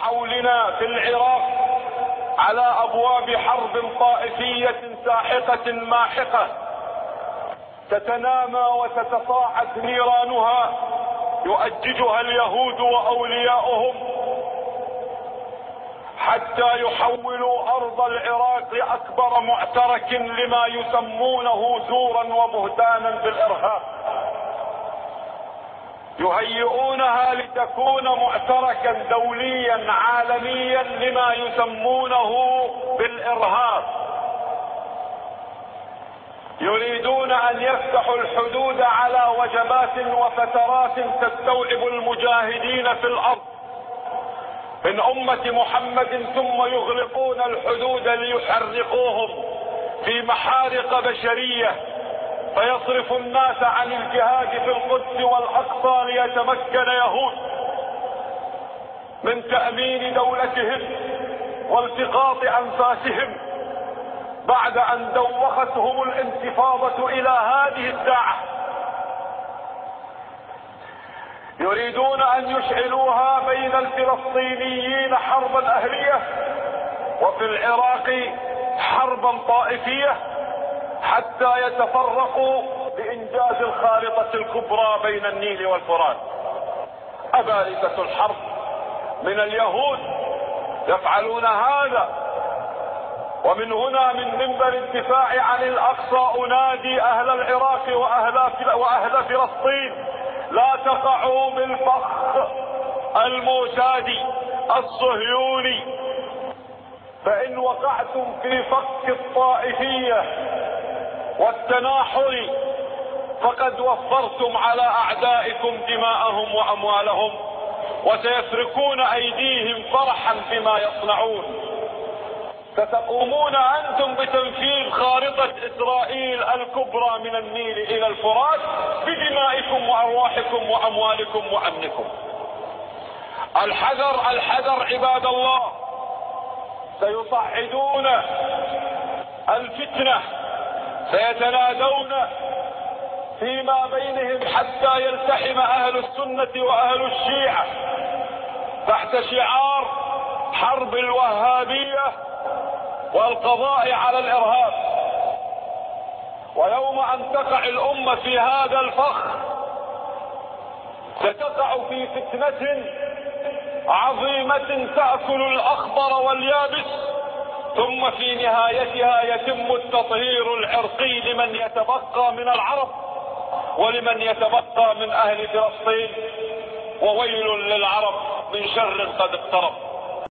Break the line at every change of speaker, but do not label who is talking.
حولنا في العراق على أبواب حرب طائفية ساحقة ماحقة تتنامى وتتصاعد نيرانها يؤججها اليهود وأولياؤهم حتى يحولوا أرض العراق اكبر معترك لما يسمونه زورا وبهتانا بالإرهاب. يهيئونها لتكون معتركا دوليا عالميا لما يسمونه بالإرهاب. يريدون أن يفتحوا الحدود على وجبات وفترات تستوعب المجاهدين في الأرض. من أمة محمد ثم يغلقون الحدود ليحرقوهم في محارق بشرية فيصرف الناس عن الجهاد في القدس والأقصى ليتمكن يهود من تأمين دولتهم والتقاط أنفاسهم بعد أن دوختهم الانتفاضة إلى هذه الساعة. يريدون أن يشعلوها بين الفلسطينيين حربا أهلية وفي العراق حربا طائفية حتى يتفرقوا بإنجاز الخارطة الكبرى بين النيل والفرات. ابارزة الحرب من اليهود يفعلون هذا. ومن هنا من منبر الدفاع عن الأقصى أنادي أهل العراق واهل وأهل فلسطين لا تقعوا بالفخ الموسادي الصهيوني. فإن وقعتم في فك الطائفية والتناحر فقد وفرتم على أعدائكم دماءهم وأموالهم وسيسرقون أيديهم فرحا بما يصنعون. ستقومون أنتم بتنفيذ خارطة إسرائيل الكبرى من النيل إلى الفرات بدمائكم وأرواحكم وأموالكم وأمنكم. الحذر الحذر عباد الله. سيصعدون الفتنة سيتنادون فيما بينهم حتى يلتحم أهل السنة وأهل الشيعة. تحت شعار حرب الوهابية والقضاء على الإرهاب. ويوم أن تقع الأمة في هذا الفخ ستقع في فتنة عظيمة تأكل الأخضر واليابس. ثم في نهايتها يتم التطهير العرقي لمن يتبقى من العرب ولمن يتبقى من أهل فلسطين وويل للعرب من شر قد اقترب.